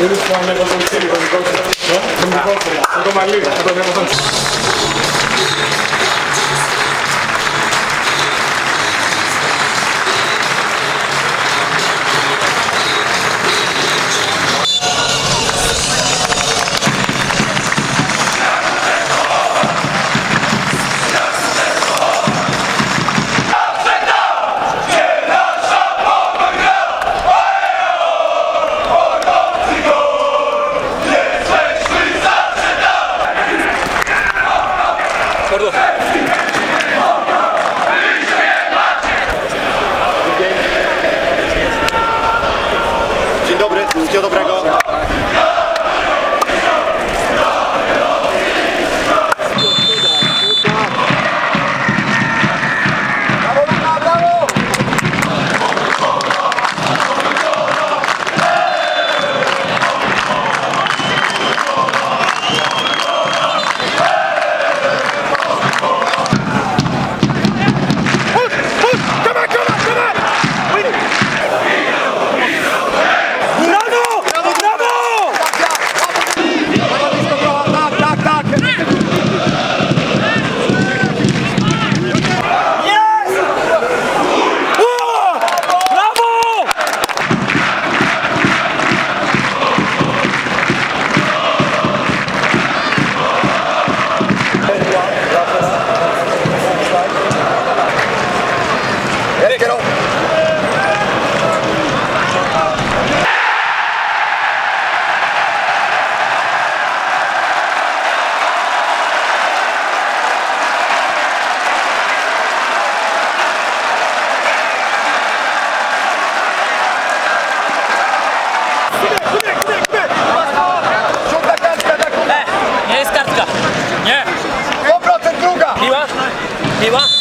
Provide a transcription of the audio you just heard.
Δεν θα ανέβαζα το χέρι, θα το δικό σου. Θα το μαλλί, θα το ανέβαζα. Eduardo. では